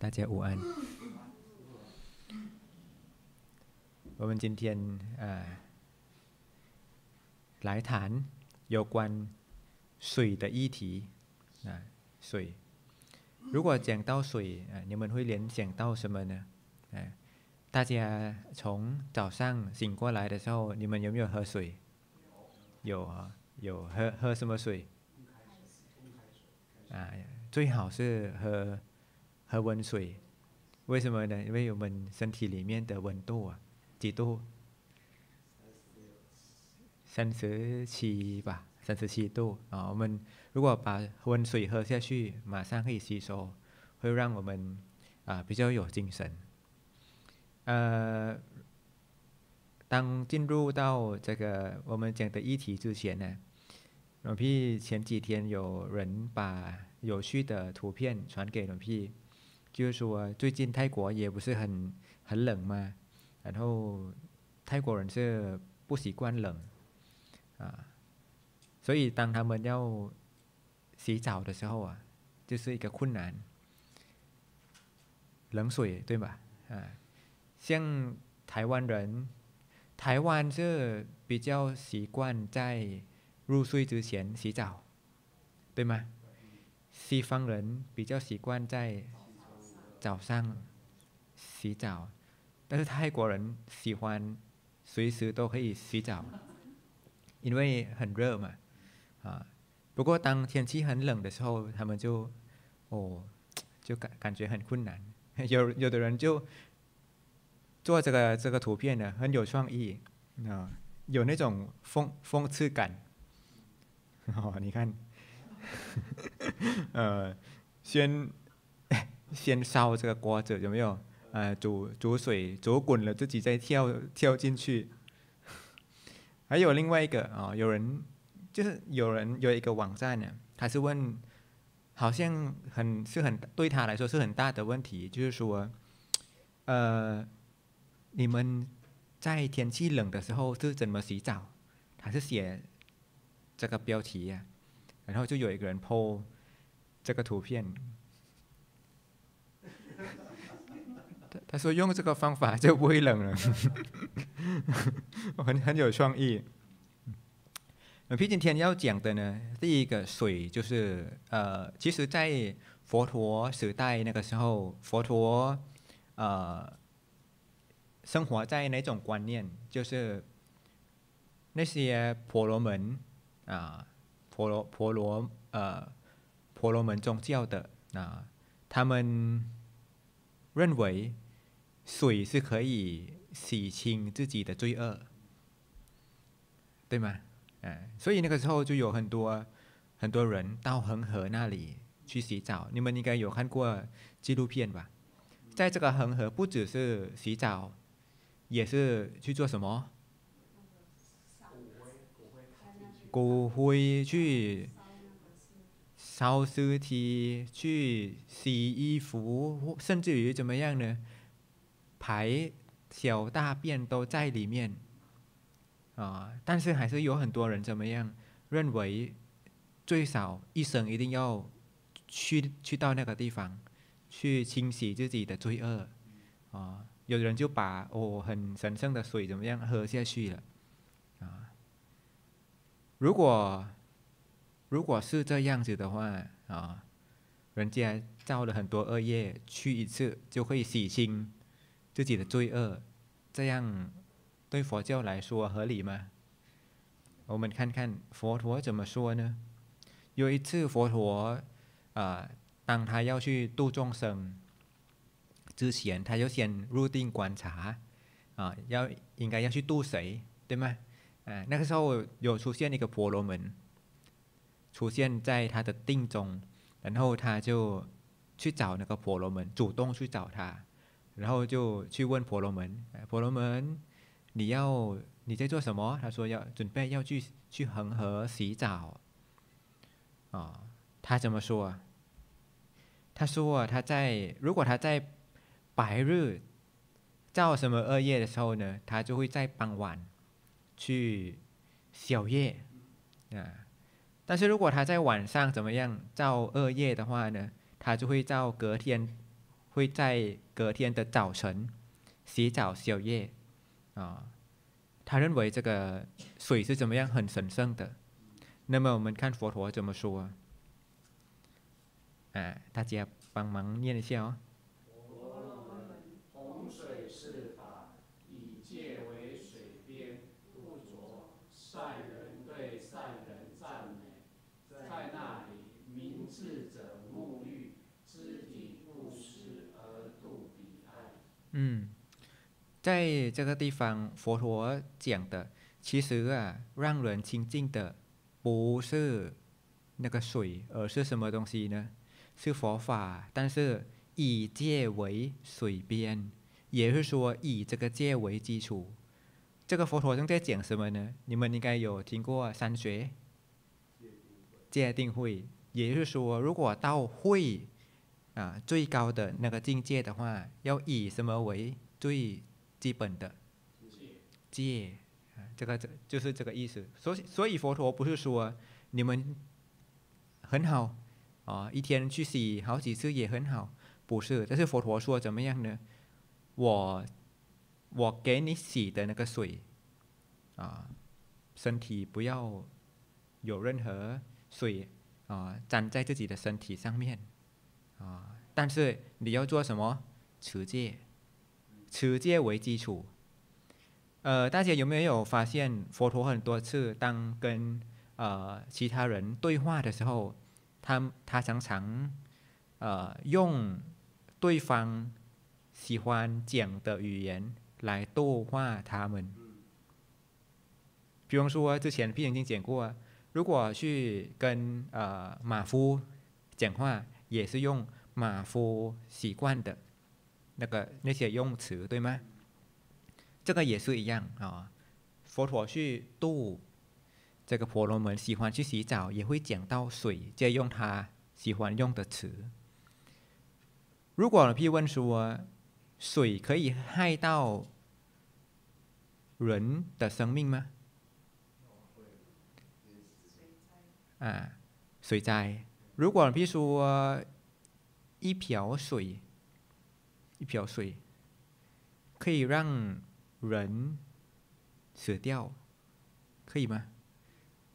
大家午安。我们今天呃来谈有关水的议题啊，水。如果讲到水啊，你们会联想到什么呢？啊，大家从早上醒过来的时候，你们有没有喝水？有啊，有喝喝什么水？啊，最好是喝喝温水为什么呢？因为我们身体里面的温度啊，几度？三十七吧。三十七度啊。我们如果把温水喝下去，马上可以吸收，会让我们啊比较有精神。呃，当进入到这个我们讲的议题之前呢，老屁前几天有人把有趣的图片传给老屁。就是说最近泰国也不是很很冷嘛，然后泰国人是不习惯冷啊，所以当他们要洗澡的时候啊，就是一个困难，冷水对吧？啊，像台湾人，台湾是比较习惯在入睡之前洗澡，对吗？西方人比较习惯在早上洗澡，但是泰国人喜欢随时都可以洗澡，因为很热嘛，啊。不过当天气很冷的时候，他们就哦，就感感觉很困难。有有的人就做这个这个图片呢，很有创意啊，有那种讽讽刺感。哦，你看。呃，先先烧这个锅子有没有？呃，煮煮水煮滚了，自己再跳跳进去。还有另外一个啊，有人就是有人有一个网站呢，他是问，好像很是很对他来说是很大的问题，就是说，呃，你们在天气冷的时候是怎么洗澡？他是写这个标题呀。然后就有一个人 po 这个图片，他说用这个方法就不会冷了，很很有创意。那今天要讲的呢，第一个水就是呃，其实，在佛陀时代那个时候，佛陀呃生活在哪种观念？就是那些婆罗门啊。婆罗婆罗呃婆罗门宗教的啊，他们认为水是可以洗清自己的罪恶，对吗？哎，所以那个时候就有很多很多人到恒河那里去洗澡。你们应该有看过纪录片吧？在这个恒河，不只是洗澡，也是去做什么？骨灰去烧尸体，去洗衣服，甚至于怎么样呢？排小大便都在里面啊！但是还是有很多人怎么样认为，最少一生一定要去去到那个地方，去清洗自己的罪恶啊！有人就把哦很神圣的水怎么样喝下去了。啊如果如果是这样子的话啊，人家造了很多恶业，去一次就可以洗清自己的罪恶，这样对佛教来说合理吗？我们看看佛陀怎么说呢？有一次佛陀啊，当他要去度众生之前，他就先入定观察啊，要应该要去度谁，对吗？啊，那个时候有出现一个婆罗门，出现在他的定中，然后他就去找那个婆罗门，主动去找他，然后就去问婆罗门：“婆罗门，你要你在做什么？”他说：“要准备要去去恒河洗澡。”啊，他怎么说？他说：“他在如果他在白日造什么恶业的时候呢，他就会在傍晚。”去宵夜啊，但是如果他在晚上怎么样造恶业的话呢，他就会造隔天会在隔天的早晨洗澡宵夜啊。他认为这个水是怎么样很神圣的。那么我们看佛陀怎么说啊？大家帮忙念一下哦。洪水是法，以戒为水边，不着善人对善人赞美，在那里明智者沐浴，肢体不湿而度彼岸。嗯，在这个地方，佛陀讲的，其实啊，让人亲近的不是那个水，而是什么东西呢？是佛法。但是以戒为水边，也是说以这个戒为基础。这个佛陀正在讲什么呢？你们应该有听过三学戒定慧，也就是说，如果到会啊最高的那个境界的话，要以什么为最基本的戒？啊，这个这就是这个意思。所以，所以佛陀不是说你们很好啊，一天去洗好几次也很好，不是。但是佛陀说怎么样呢？我我给你洗的那个水啊，身体不要有任何水啊沾在自己的身体上面啊。但是你要做什么？持戒，持戒为基础。呃，大家有没有发现佛陀很多次当跟呃其他人对话的时候，他他常常呃用对方喜欢讲的语言来度化他们。比方说，之前毕竟已经讲过，如果去跟呃马夫讲话，也是用马夫习惯的那个那些用词，对吗？这个也是一样啊。佛陀去度这个婆罗门喜欢去洗澡，也会讲到水，借用他喜欢用的词。如果譬如问说，水可以害到人的生命吗？啊，水灾。如果譬如说一瓢水，一瓢水可以让人死掉，可以吗？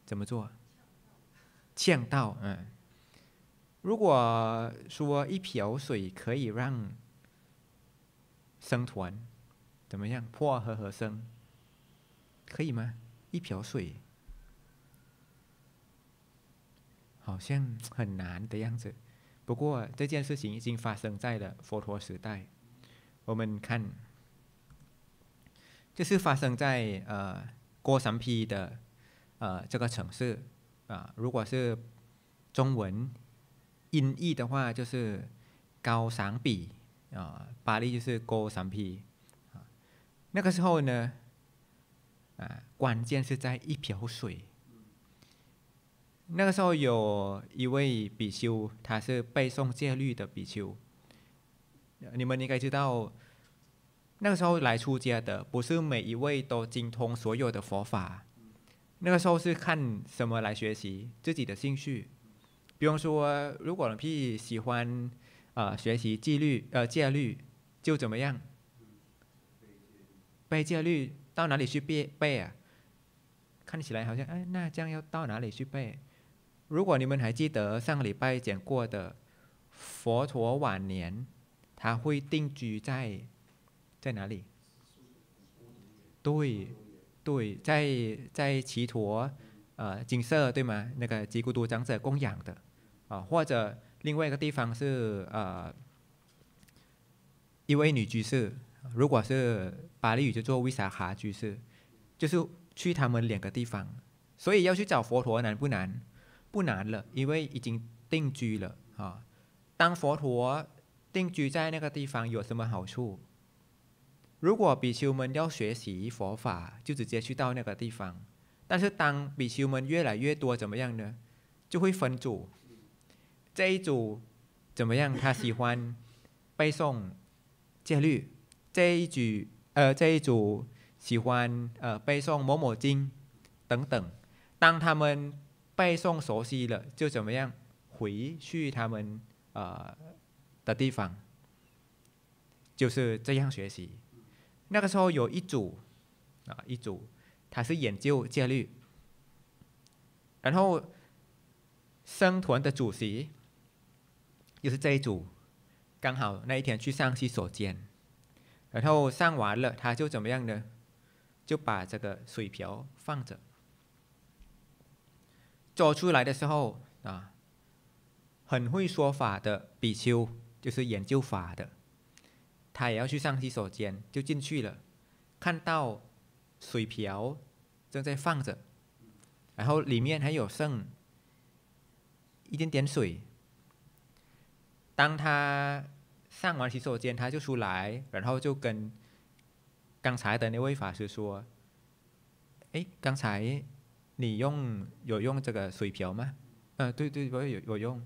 怎么做？呛到，嗯。如果说一瓢水可以让生团怎么样破和合生，可以吗？一瓢水好像很难的样子。不过这件事情已经发生在了佛陀时代。我们看，就是发生在呃郭三批的呃这个城市啊。如果是中文音译的话，就是高三比啊，巴黎就是郭三批啊。那个时候呢，啊，关键是在一瓢水。那个时候有一位比丘，他是背诵戒律的比丘。你们应该知道，那个时候来出家的不是每一位都精通所有的佛法。那个时候是看什么来学习自己的兴趣。比方说，如果你喜欢啊学习戒律呃戒律，就怎么样背戒律？到哪里去背背啊？看起来好像哎，那这样要到哪里去背？如果你们还记得上个礼拜讲过的，佛陀晚年他会定居在在哪里？对，对，在在奇陀呃金色对吗？那个吉孤独长者供养的啊，或者另外一个地方是呃一位女居士，如果是巴利语就做维萨哈居士，就是去他们两个地方，所以要去找佛陀难不难？不难了，因为已经定居了啊。当佛陀定居在那个地方有什么好处？如果比丘们要学习佛法，就直接去到那个地方。但是当比丘们越来越多，怎么样呢？就会分组。这一组怎么样？他喜欢背诵戒律。这一组呃，这一组喜欢呃背诵某某经等等。当他们背诵熟悉了，就怎么样回去他们呃的地方就是这样学习。那个时候有一组啊，一组他是研究戒律，然后生团的主席就是这一组，刚好那一天去上洗手间，然后上完了他就怎么样呢？就把这个水瓢放着，走出来的时候啊，很会说法的比丘，就是研究法的，他也要去上洗手间，就进去了，看到水瓢正在放着，然后里面还有剩一点点水。当他上完洗手间，他就出来，然后就跟。刚才的那位法师说：“哎，刚才你用有用这个水瓢吗？呃，对对，我有有用。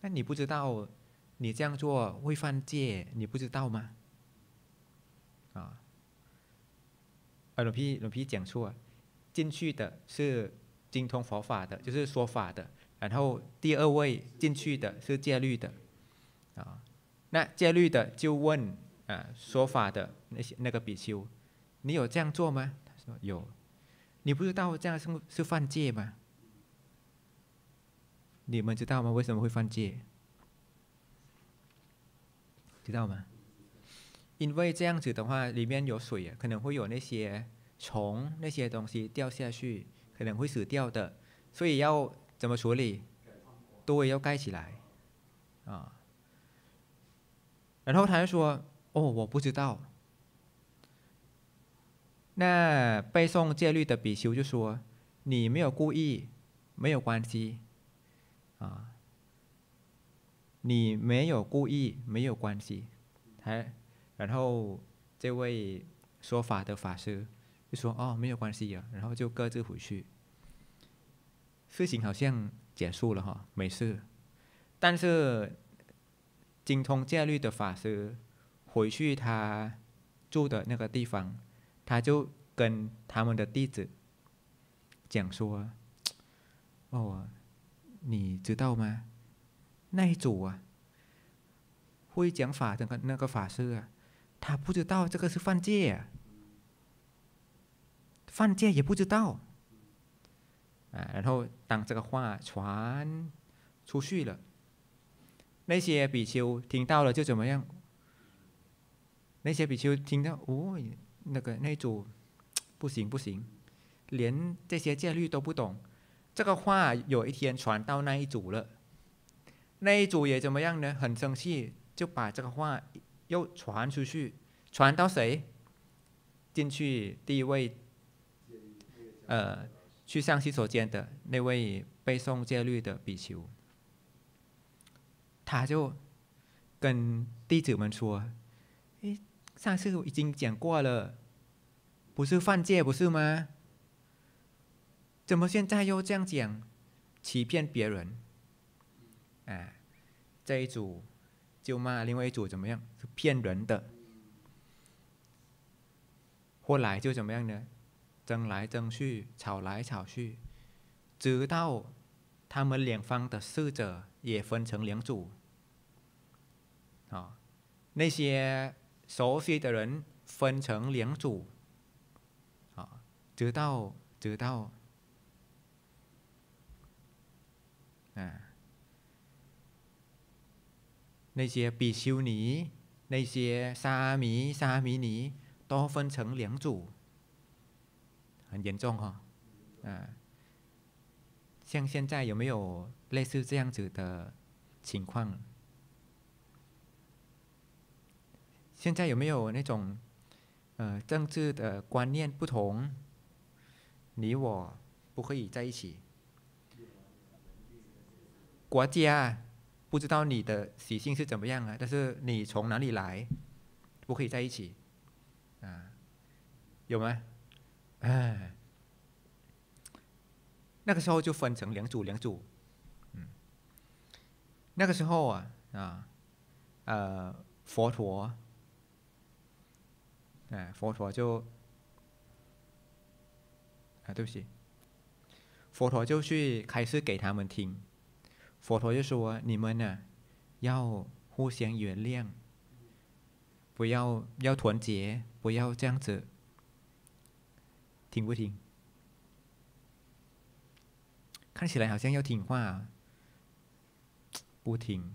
那你不知道你这样做会犯戒，你不知道吗？啊，啊，龙皮龙皮讲错，进去的是精通佛法的，就是说法的。然后第二位进去的是戒律的，啊，那戒律的就问。”啊，说法的那些那个比丘，你有这样做吗？他说有。你不知道这样是是犯戒吗？你们知道吗？为什么会犯戒？知道吗？因为这样子的话，里面有水，可能会有那些虫那些东西掉下去，可能会死掉的，所以要怎么处理？都要盖起来啊。然后他就说。哦，我不知道。那背诵戒律的比丘就说：“你没有故意，没有关系，啊，你没有故意，没有关系。”还，然后这位说法的法师就说：“哦，没有关系啊。”然后就各自回去。事情好像结束了哈，没事。但是精通戒律的法师。回去他住的那个地方，他就跟他们的弟子讲说：“哦，你知道吗？那一组啊，会讲法的那个法师啊，他不知道这个是犯戒啊，犯戒也不知道啊。然后当这个话传出去了，那些比丘听到了就怎么样？”那些比丘听到，哦，那个那组 不行不行，连这些戒律都不懂。这个话有一天传到那一组了，那一组也怎么样呢？很生气，就把这个话又传出去，传到谁？进去第一位，呃，去上洗手间的那位背诵戒律的比丘，他就跟弟子们说。哎上次我已经讲过了，不是犯戒不是吗？怎么现在又这样讲，欺骗别人？啊，这一组就骂另外一组怎么样？是骗人的。后来就怎么样呢？争来争去，吵来吵去，直到他们两方的侍者也分成两组。啊，那些。熟悉的人分成两组，啊，直到直到，啊，那些比丘尼、那些沙弥、沙弥尼都分成两组，很严重哈，啊，像现在有没有类似这样子的情况？现在有没有那种，呃，政治的观念不同，你我不可以在一起？国家不知道你的习性是怎么样啊？但是你从哪里来，不可以在一起？啊，有吗？哎，那个时候就分成两组，两组。嗯，那个时候啊啊，呃，佛陀。啊，佛陀就啊，对不起，佛陀就去开始给他们听。佛陀就说：“你们呢，要互相原谅，不要要团结，不要这样子，听不听？看起来好像要听话，不听，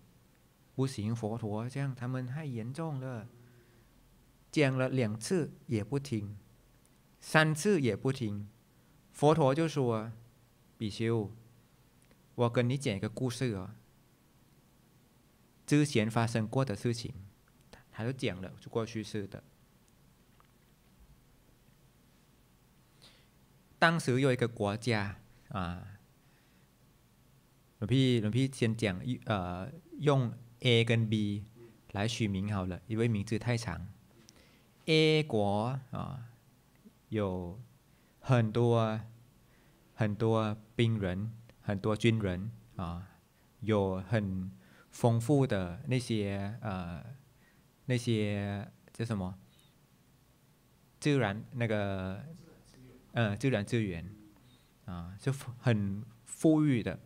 不行，佛陀这样他们太严重了，讲了两次也不听，三次也不听，佛陀就说：“比丘，我跟你讲一个故事啊，之前发生过的事情。”他就讲了，就过去式的。当时有一个国家啊，หลวงพี่หลวงพี่先讲呃用 A 跟 B 来取名好了，因为名字太长。A 国啊有 很多很多兵人，很多军人啊，有很丰富的那些呃。那些叫什么？自然那个，呃，自然资源啊，就很富裕的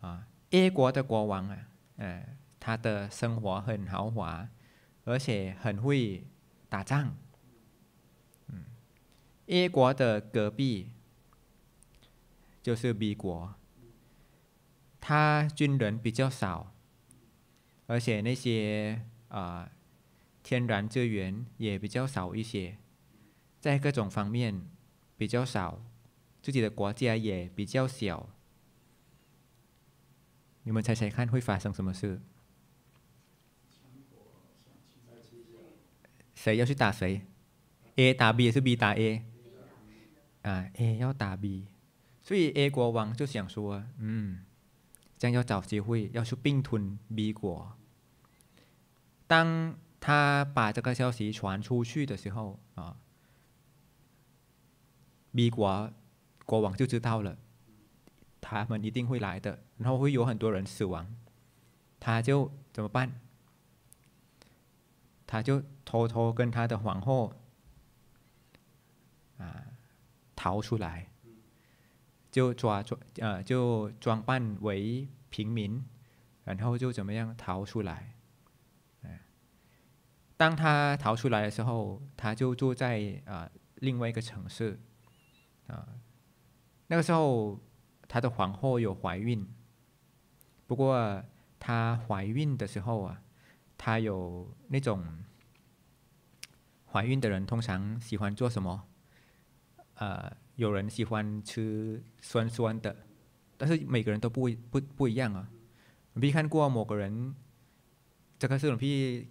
啊。A 国的国王啊，呃，他的生活很豪华，而且很会打仗。，A 国的隔壁就是 B 国，他军人比较少。而且那些啊天然资源也比较少一些，在各种方面比较少，自己的国家也比较小。你们猜猜看会发生什么事？谁要去打谁？A 打 B 还是 B 打 A？啊，A 要打 B，所以 A 国王就想说，嗯，将要找机会要去并吞 B 国。当他把这个消息传出去的时候啊，B 国国王就知道了，他们一定会来的，然后会有很多人死亡，他就怎么办？他就偷偷跟他的皇后啊逃出来，就抓抓呃就装扮为平民，然后就怎么样逃出来。当他逃出来的时候，他就住在啊另外一个城市，啊，那个时候他的皇后有怀孕，不过她怀孕的时候啊，她有那种怀孕的人通常喜欢做什么？呃，有人喜欢吃酸酸的，但是每个人都不不不一样啊。你没看过某个人，这个是容易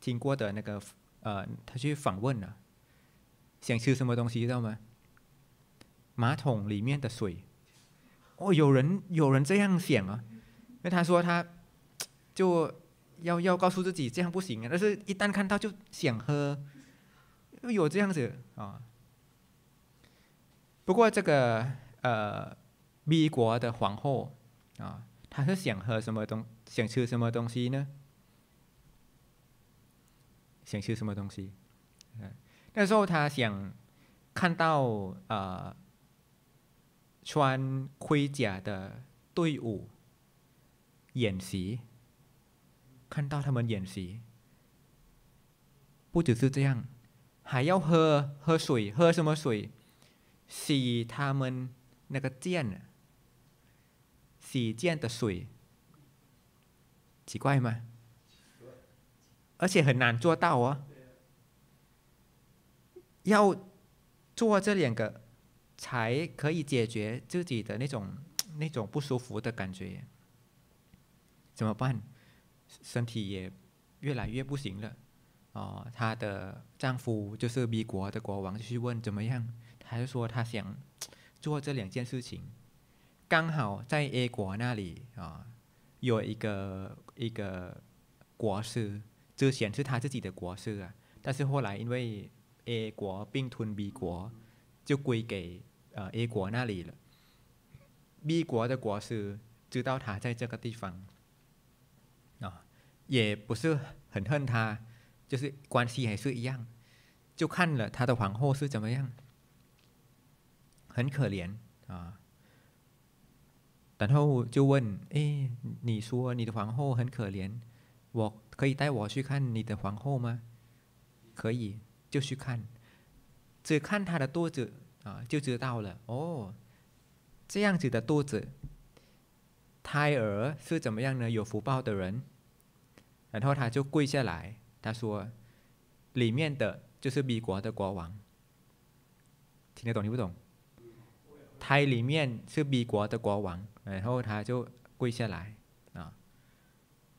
经过的那个呃，他去访问啊，想吃什么东西，知道吗？马桶里面的水哦，有人有人这样想啊，因为他说他就要要告诉自己这样不行啊，但是一旦看到就想喝，有这样子啊。不过这个呃，B 国的皇后啊，她是想喝什么东，想吃什么东西呢？想吃什么东西？那时候她想看到呃穿盔甲的队伍演习，看到他们演习，不只是这样，还要喝喝水，喝什么水？洗他们那个剑，洗剑的水，奇怪吗？而且很难做到哦，要做这两个，才可以解决自己的那种 那种不舒服的感觉。怎么办？身体也越来越不行了。哦，她的丈夫就是 B 国的国王，就去问怎么样，他就说他想 做这两件事情。刚好在 A 国那里啊，有一个一个国师。之前是他自己的国师啊，但是后来因为 A 国并吞 B 国，就归给呃 A 国那里了。B 国的国师知道他在这个地方，啊，也不是很恨他，就是关系还是一样，就看了他的皇后是怎么样，很可怜啊。然后就问：哎，你说你的皇后很可怜？我可以带我去看你的皇后吗？可以，就去看。只看她的肚子啊，就知道了。哦，这样子的肚子，胎儿是怎么样呢？有福报的人。然后他就跪下来，他说：“里面的就是米国的国王。”听得懂听不懂？胎里面是 B 国的国王，然后他就跪下来啊，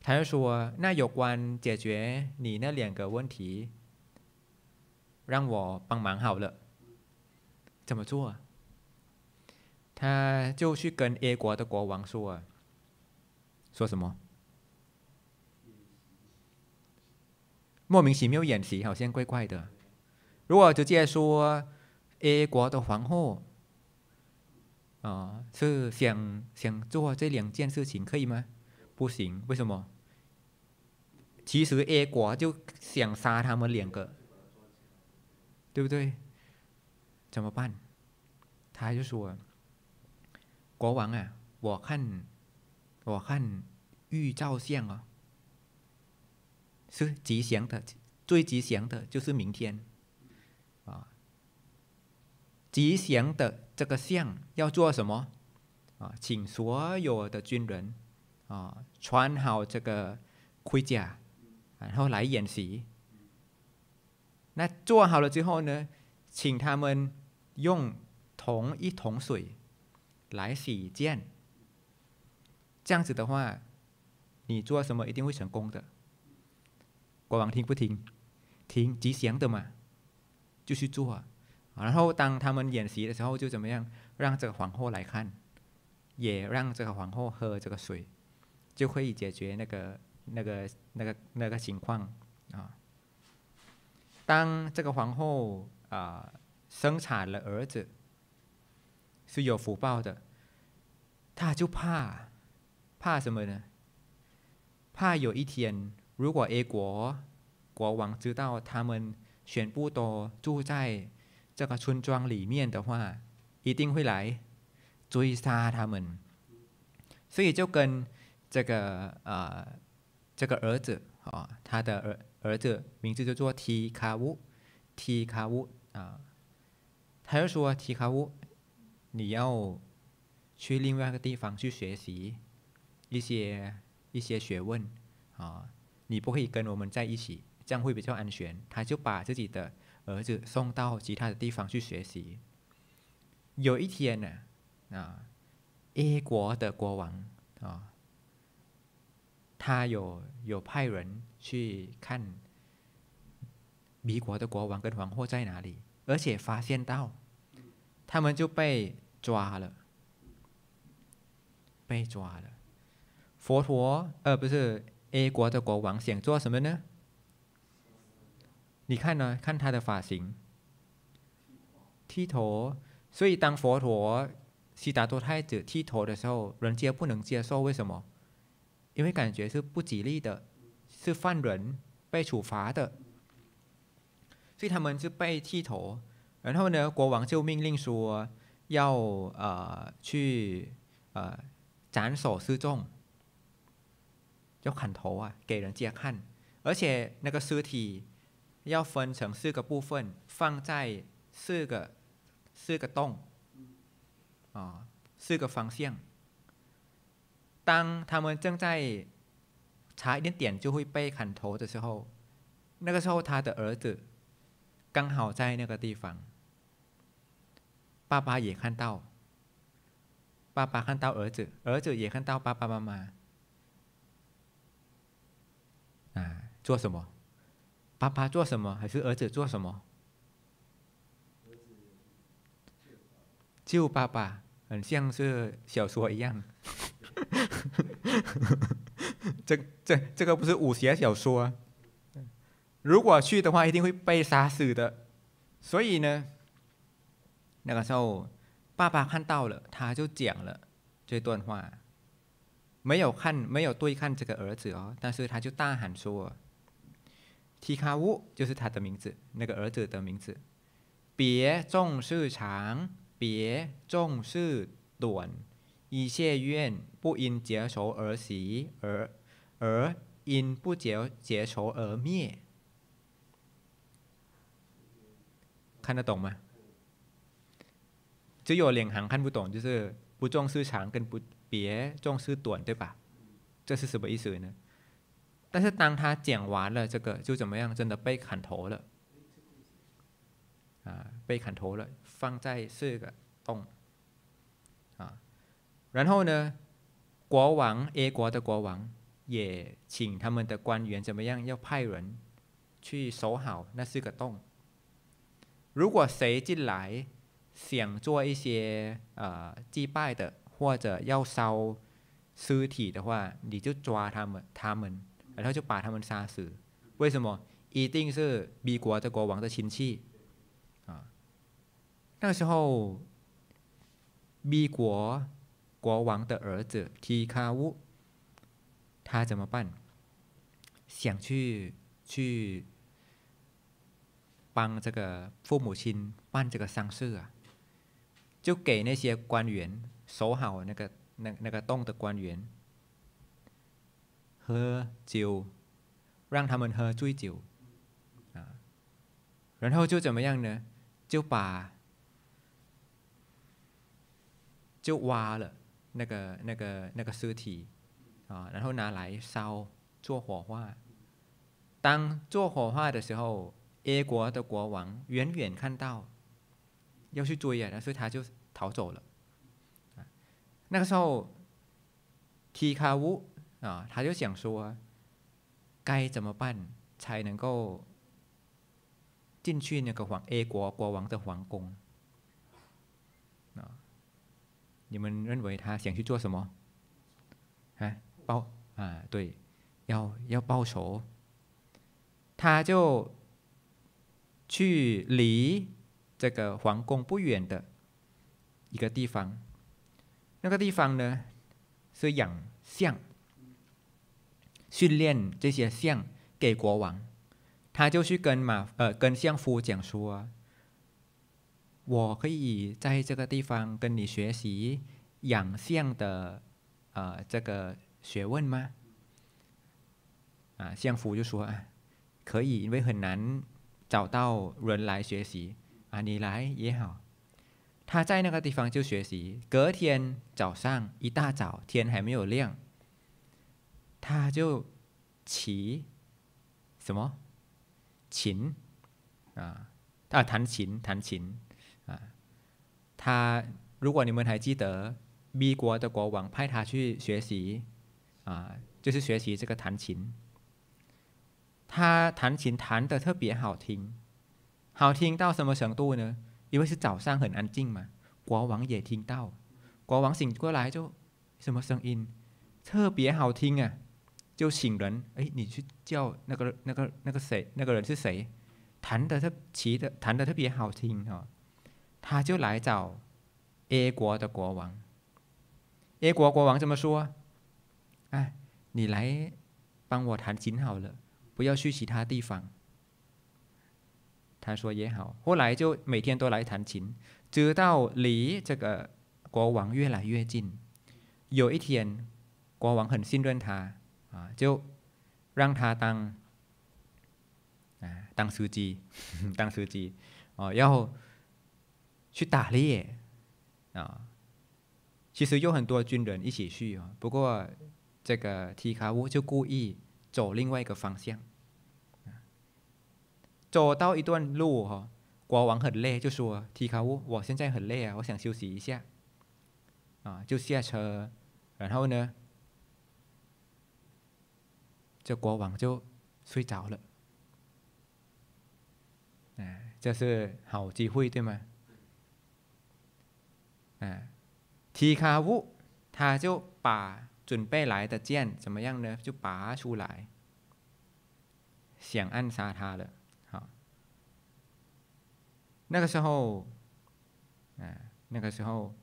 他就说：“那有关解决你那两个问题，让我帮忙好了。怎么做？”他就去跟 A 国的国王说：“说什么？”莫名其妙演习，好像怪怪的。如果直接说 A 国的皇后，啊，是想想做这两件事情，可以吗？不行，为什么？其实 A 国就想杀他们两个，对不对？怎么办？他就说：“国王啊，我看，我看预兆相啊。”是吉祥的，最吉祥的就是明天，吉祥的这个象要做什么？啊，请所有的军人啊穿好这个盔甲，然后来演习。那做好了之后呢，请他们用同一桶水来洗剑。这样子的话，你做什么一定会成功的。国王听不听？听，吉祥的嘛，就去做。然后当他们演习的时候，就怎么样？让这个皇后来看，也让这个皇后喝这个水，就可以解决那个、那个、那个、那个情况啊。当这个皇后啊生产了儿子，是有福报的，他就怕，怕什么呢？怕有一天。如果 A 国国王知道他们全部都住在这个村庄里面的话，一定会来追杀他们。所以就跟这个呃这个儿子啊，他的儿儿子名字叫做提卡乌，提卡乌啊，他就说提卡乌，你要去另外一个地方去学习一些一些学问啊。你不可以跟我们在一起，这样会比较安全。他就把自己的儿子送到其他的地方去学习。有一天呢，啊，A 国的国王啊，他有有派人去看 B 国的国王跟皇后在哪里，而且发现到他们就被抓了，被抓了。佛陀，呃，不是。A 国的国王想做什么呢？你看呢？看他的发型，剃头。所以当佛陀悉达多太子剃头的时候，人家不能接受。为什么？因为感觉是不吉利的，是犯人被处罚的。所以他们就被剃头。然后呢，国王就命令说要呃去呃斩首示众。要砍头啊，给人家看，而且那个尸体要分成四个部分，放在四个四个洞，啊，四个方向。当他们正在差一点点就会被砍头的时候，那个时候他的儿子刚好在那个地方，爸爸也看到，爸爸看到儿子，儿子也看到爸爸妈妈。啊，做什么？爸爸做什么？还是儿子做什么？救爸爸，很像是小说一样。这这这个不是武侠小说，如果去的话，一定会被杀死的。所以呢，那个时候爸爸看到了，他就讲了这段话。没有看，没有对看这个儿子哦，但是他就大喊说：“提卡乌就是他的名字，那个儿子的名字。别重视长，别重视短，一切愿不因结仇而喜，而而因不结结仇而灭。看得懂吗？只有两行看不懂，就是不重视长跟不别重视短，对吧？这是什么意思呢？但是当他讲完了这个，就怎么样？真的被砍头了，啊，被砍头了，放在四个洞，啊，然后呢，国王 A 国的国王也请他们的官员怎么样？要派人去守好那四个洞。如果谁进来想做一些呃祭拜的，或者要烧尸体的话，你就抓他们，他们。然后就把他们杀死，为什么？一定是 B 国的国王的亲戚啊。那个时候，B 国国王的儿子提卡乌，他怎么办？想去去帮这个父母亲办这个丧事啊，就给那些官员守好那个那那个洞的官员。喝酒，让他们喝醉酒，啊，然后就怎么样呢？就把就挖了那个那个那个尸体，啊，然后拿来烧做火化。当做火化的时候，A 国的国王远远看到要去追啊，但是他就逃走了。那个时候，提卡乌。啊，他就想说，该怎么办才能够进去那个皇 A 国国王的皇宫？啊，你们认为他想去做什么？啊，报啊，对，要要报仇。他就去离这个皇宫不远的一个地方，那个地方呢是养象。训练这些象给国王，他就去跟马呃跟相夫讲说：“我可以在这个地方跟你学习养象的呃这个学问吗？”啊，相夫就说：“啊可以，因为很难找到人来学习啊，你来也好。”他在那个地方就学习。隔天早上一大早，天还没有亮。他就骑什么琴啊？啊，弹琴，弹琴啊！他如果你们还记得，B 国的国王派他去学习啊，就是学习这个弹琴。他弹琴弹的特别好听，好听到什么程度呢？因为是早上很安静嘛，国王也听到。国王醒过来就什么声音？特别好听啊！就请人，哎，你去叫那个、那个、那个谁？那个人是谁？弹的特骑的，弹的特别好听哈。他就来找 A 国的国王。A 国国王这么说：“哎，你来帮我弹琴好了，不要去其他地方。”他说也好。后来就每天都来弹琴，直到离这个国王越来越近。有一天，国王很信任他。啊，就让他当啊当司机，当司机哦，要去打猎啊。其实有很多军人一起去啊，不过这个提卡乌就故意走另外一个方向，走到一段路哈，国王很累，就说提卡乌，我现在很累啊，我想休息一下啊，就下车，然后呢？这国王就睡着了，哎，这是好机会，对吗？哎，提卡乌他就把准备来的剑怎么样呢？就拔出来，想暗杀他了。好，那个时候，哎，那个时候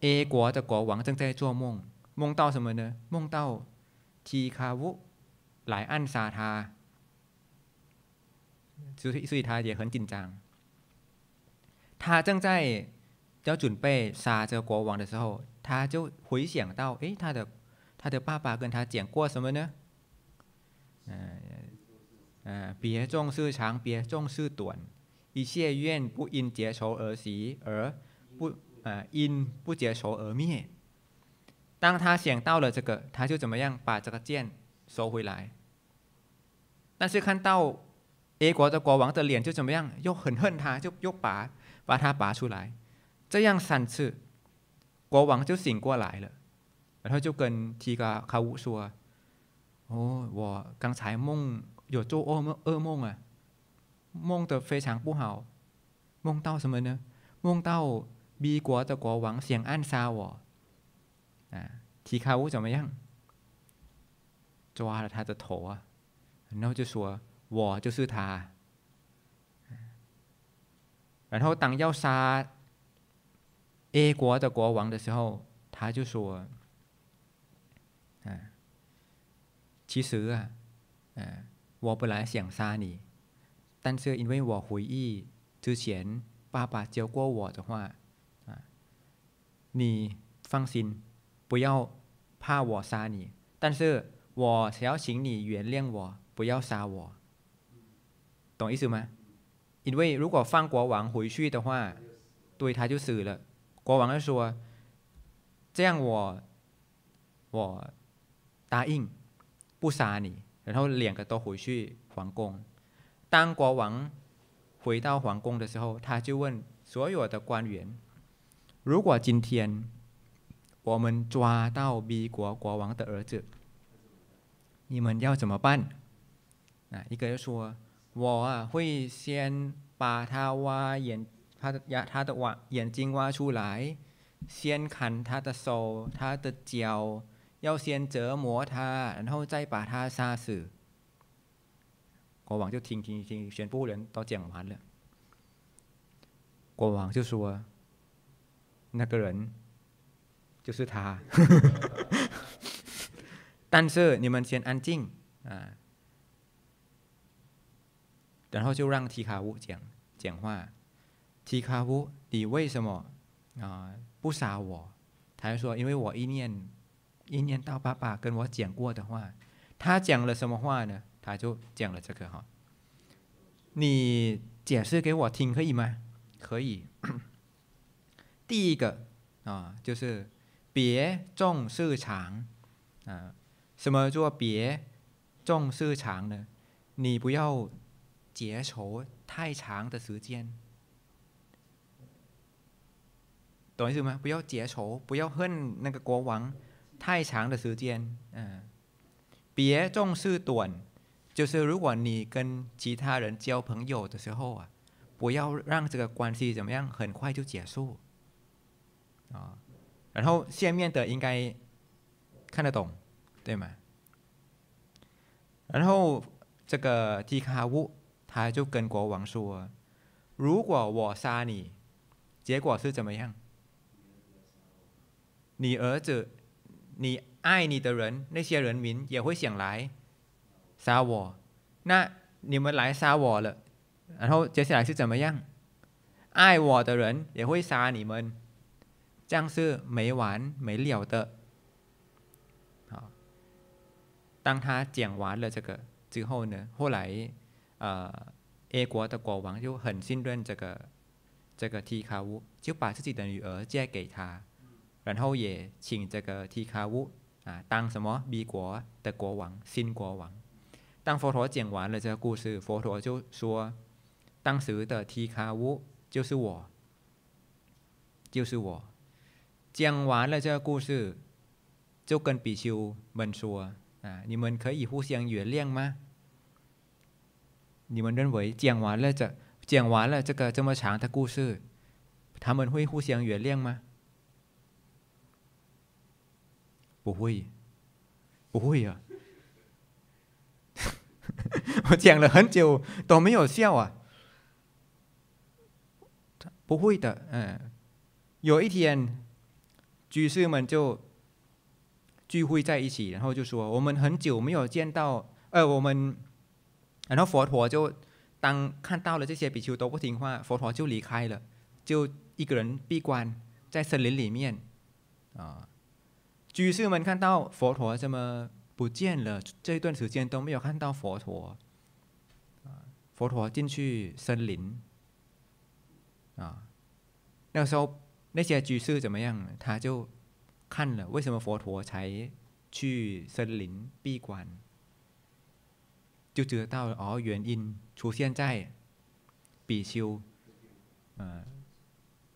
，A 国的国王正在做梦，梦到什么呢？梦到。提卡乌来暗杀他，所以所以他也很紧张。他正在要准备杀这个国王的时候，他就回想到，哎，他的他的爸爸跟他讲过什么呢？呃呃，别重视长，别重视短，一切愿不因结仇而起，而不呃因不结仇而灭。当他想到了这个，他就怎么样把这个剑收回来。但是看到 A 国的国王的脸，就怎么样，又很恨他，就又拔把他拔出来。这样三次，国王就醒过来了，然后就跟提卡卡乌说：“哦，我刚才梦有做噩梦，噩梦啊，梦得非常不好，梦到什么呢？梦到 B 国的国王想暗杀我。啊，提卡乌怎么样？抓了他的头啊，然后就说：我就是他。然后当要杀。” A 国的国王的时候，他就说：“啊，其实啊，啊，我本来想杀你，但是因为我回忆之前爸爸教过我的话，啊，你放心，不要怕我杀你，但是我要请你原谅我，不要杀我，懂意思吗？因为如果放国王回去的话，对他就死了。”国王就说：“这样我，我答应不杀你，然后两个都回去皇宫。当国王回到皇宫的时候，他就问所有的官员：如果今天我们抓到 B 国国王的儿子，你们要怎么办？啊，一个人说：我啊会先把他挖眼。”他的牙，他的挖眼睛挖出来，先砍他的手，他的脚，要先折磨他，然后再把他杀死。国王就听听听，全部人都讲完了。国王就说：“那个人就是他。”但是你们先安静啊，然后就让提卡乌讲讲话。提卡乌，你为什么啊不杀我？他就说：“因为我一念一念到爸爸跟我讲过的话，他讲了什么话呢？他就讲了这个哈。你解释给我听可以吗？可以。第一个啊，就是别重视长啊。什么叫别重视长呢？你不要结仇太长的时间。”懂意思吗？不要结仇，不要恨那个国王太长的时间。嗯，别重视短，就是如果你跟其他人交朋友的时候啊，不要让这个关系怎么样，很快就结束。啊，然后下面的应该看得懂，对吗？然后这个提卡乌他就跟国王说：“如果我杀你，结果是怎么样？”你儿子，你爱你的人，那些人民也会想来杀我。那你们来杀我了，然后接下来是怎么样？爱我的人也会杀你们，这样是没完 没了的。好，当他讲完了这个之后呢，后来呃，A 国的国王就很信任这个这个提卡乌，就把自己的女儿嫁给他。然后也请这个提卡乌啊当什么 B 国的国王，新国王。当佛陀讲完了这个故事，佛陀就说：“当时的提卡乌就是我，就是我。”讲完了这个故事，就跟比丘们说：“啊，你们可以互相原谅吗？你们认为讲完了这讲完了这个这么长的故事，他们会互相原谅吗？”不会，不会啊！我讲了很久都没有笑啊！不会的，嗯。有一天，居士们就聚会在一起，然后就说：“我们很久没有见到，呃，我们……”然后佛陀就当看到了这些比丘都不听话，佛陀就离开了，就一个人闭关在森林里面啊。居士们看到佛陀这么不见了，这一段时间都没有看到佛陀。佛陀进去森林，啊，那个时候那些居士怎么样？他就看了，为什么佛陀才去森林闭关？就知道哦，原因出现在比丘，呃，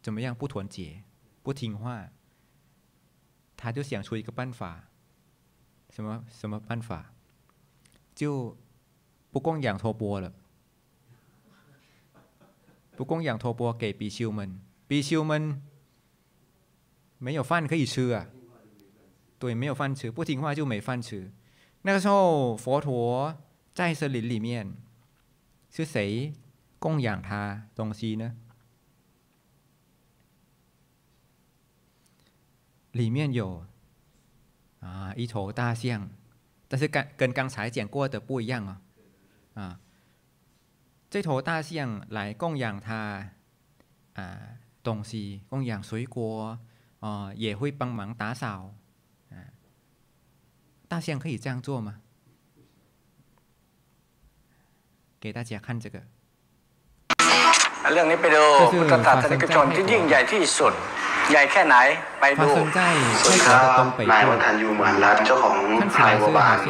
怎么样不团结、不听话，他就想出一个办法，什么什么办法？就不供养托钵了。不供养托钵给比丘们，比丘们没有饭可以吃啊，对，没有饭吃，不听话就没饭吃。那个时候，佛陀在森林里面，是谁供养他东西呢？里面有啊一头大象，但是跟跟刚才讲过的不一样啊，啊。这头大象来供养他啊东西，供养水果，啊也会帮忙打扫，啊，大象可以这样做吗？给大家看这个。เรื่องนี้ไปดูพุทธศาสนิกชนที่ยิ่งใหญ่ที่สุด ใหญ่แค่ไหน ไป 发 ดู 生在 สวัส 泰 ดี 国 ครั 的 บ 东北 นาย 部 วัฒนยูเหมือนรัฐเจ้าของ 看起 ไทย 来 บัว 是 บา 好 น 像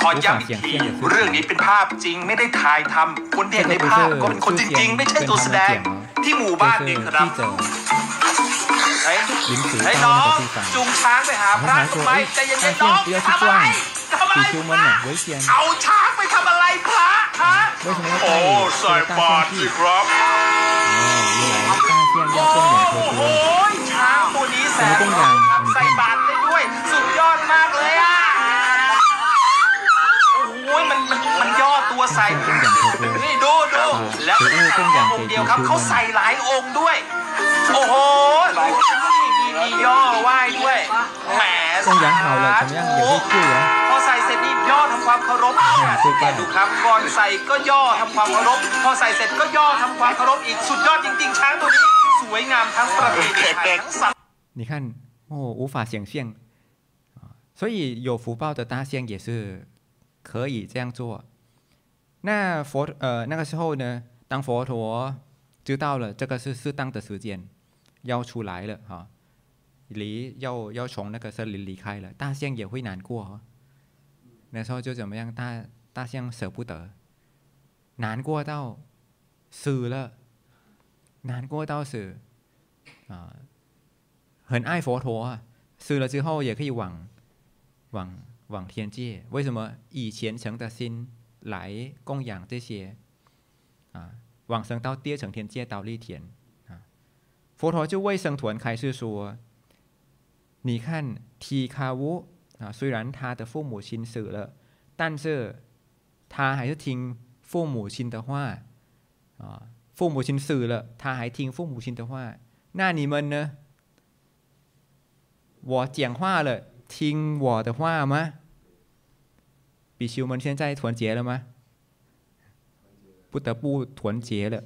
ขอ 无法 ย้ำอีก 想 ที 象的事 เรื่อง 情 นี้เป็นภาพจริงไม่ได้ถ่ายทำคนที่เห็นในภาพก็เป็นคนจริง ๆ ไม่ใช่ตัวแสดง ที่หมู่บ้าน 这 นี่ 是 ครับ 记者 เฮ้ยลิ้นสีเฮ้ยน้องจุงช้างไปหาพระทำไมใจเย็นๆน้องทำอะไรทำอะไรมันเอาช้างไปทำอะไรพระฮะโอ้ใส่บาทสิครับโอ้โหช้างตัวนี้แสนรู้ครับใส่บาทได้ด้วย สุดยอดมากเลยอะโอ้ยมันมันมันย่อตัวใส่นี่ดูดูแล้วเขาใส่องค์เดียวครับเขาใส่หลายองค์ด้วย โอ้โหมีมีย่อไหว้ด้วยแหม 供养好了，怎么样也会救人。 พอใส่เสร็จนี่ย่อทำความเคารพแกดูครับ ก่อนใส่ก็ย่อทำความเคารพ พอใส่เสร็จก็ย่อทำความเคารพอีกสุดยอดจริงๆ ช้างตัวนี้ สวยงามทั้งประเพณีไทยทั้งสัตว์ 你看，哦，无法想象啊，所以有福报的大象也是可以这样做。那佛呃那个时候呢，当佛陀 知道了这个是适当的时间，要出来了哈，离要要从那个森林离开了，大象也会难过、哦。那时候就怎么样，大大象舍不得，难过到死了，难过到死啊。很爱佛陀啊，死了之后也可以往往往天界。为什么以虔诚的心来供养这些啊，往生到第二层天界倒立天啊？佛陀就为僧团开示说：“你看提卡乌啊，虽然他的父母亲死了，但是他还是听父母亲的话啊。父母亲死了，他还听父母亲的话。那你们呢？”我讲话了，听我的话吗？比丘们现在团结了吗？不得不团结了。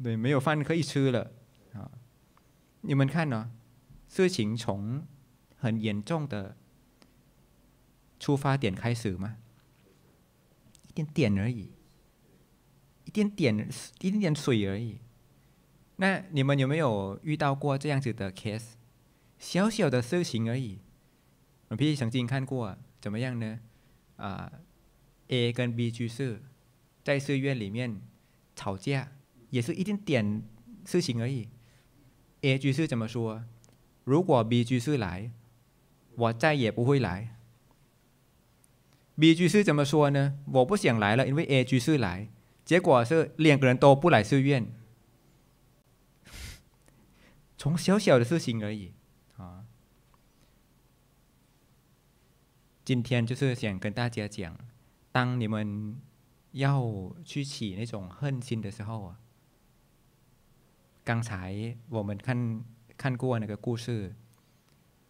对没有饭可以吃了。啊你们看呢事情从很严重的出发点开始吗？一点点而已。一点点一点点水而已。那你们有没有遇到过这样子的 case 小小的事情而已。我们须曾经看过怎么样呢？啊 a 跟 b 就是在寺院里面吵架，也是一点点事情而已。A 居士怎么说？如果 B 居士来，我再也不会来。B 居士怎么说呢？我不想来了，因为 A 居士来，结果是两个人都不来寺院。从小小的事情而已。啊，今天就是想跟大家讲，当你们要去起那种恨心的时候啊，刚才我们看看过那个故事，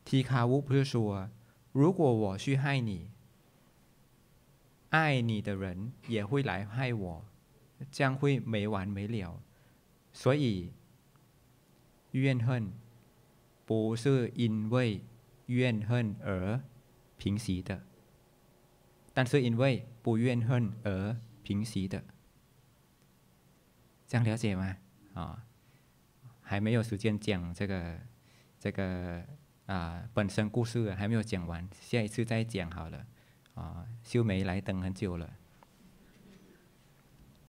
提卡乌不是说，如果我去害你，爱你的人也会来害我，这样会没完没了，所以怨恨。不是因为怨恨而平息的，但是因为不怨恨而平息的，这样了解吗？啊，还没有时间讲这个这个啊本身故事还没有讲完，下一次再讲好了。啊，秀梅来等很久了。